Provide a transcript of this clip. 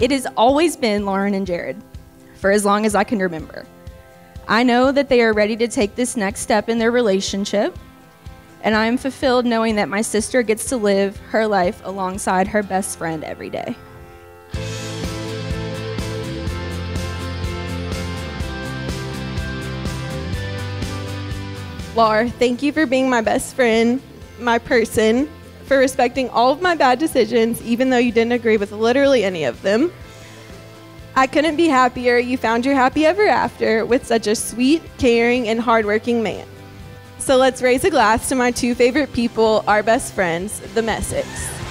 It has always been Lauren and Jarrod for as long as I can remember. I know that they are ready to take this next step in their relationship, and I am fulfilled knowing that my sister gets to live her life alongside her best friend every day. Laura, thank you for being my best friend, my person, for respecting all of my bad decisions, even though you didn't agree with literally any of them. I couldn't be happier you found your happy ever after with such a sweet, caring, and hardworking man. So let's raise a glass to my two favorite people, our best friends, the Messics.